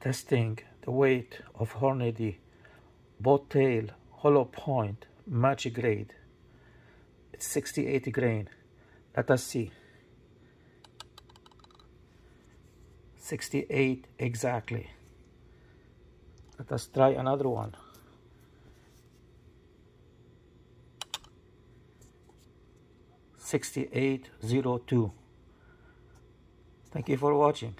testing the weight of Hornady boat tail hollow point match grade it's 68 grain let us see 68 exactly let us try another one. 68.02. Thank you for watching.